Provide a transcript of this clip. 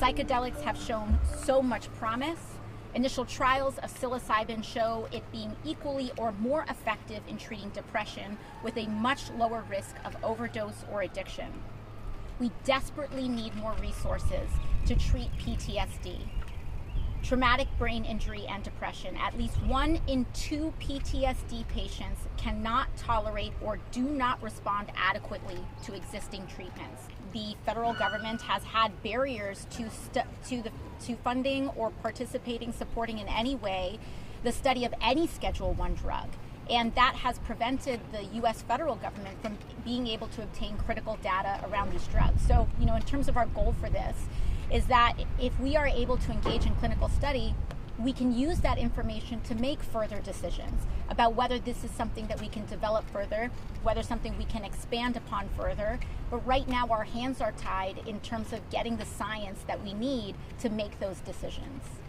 Psychedelics have shown so much promise. Initial trials of psilocybin show it being equally or more effective in treating depression with a much lower risk of overdose or addiction. We desperately need more resources to treat PTSD traumatic brain injury and depression. At least one in two PTSD patients cannot tolerate or do not respond adequately to existing treatments. The federal government has had barriers to to the to funding or participating, supporting in any way the study of any Schedule One drug. And that has prevented the US federal government from being able to obtain critical data around these drugs. So, you know, in terms of our goal for this, is that if we are able to engage in clinical study, we can use that information to make further decisions about whether this is something that we can develop further, whether something we can expand upon further. But right now, our hands are tied in terms of getting the science that we need to make those decisions.